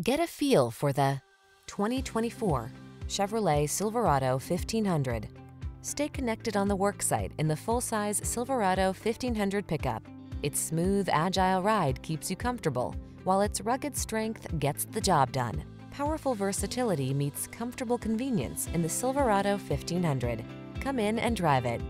Get a feel for the 2024 Chevrolet Silverado 1500. Stay connected on the worksite in the full-size Silverado 1500 pickup. Its smooth, agile ride keeps you comfortable, while its rugged strength gets the job done. Powerful versatility meets comfortable convenience in the Silverado 1500. Come in and drive it.